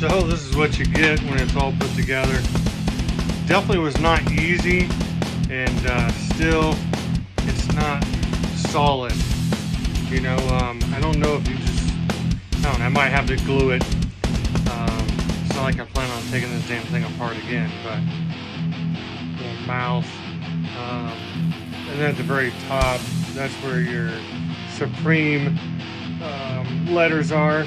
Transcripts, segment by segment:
So this is what you get when it's all put together. Definitely was not easy and uh, still it's not solid. You know, um, I don't know if you just, I don't know, I might have to glue it. Um, it's not like I plan on taking this damn thing apart again, but little mouth. Um, and then at the very top, that's where your supreme um, letters are.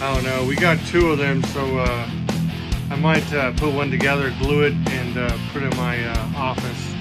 I don't know. We got two of them, so uh, I might uh, put one together, glue it, and uh, put it in my uh, office.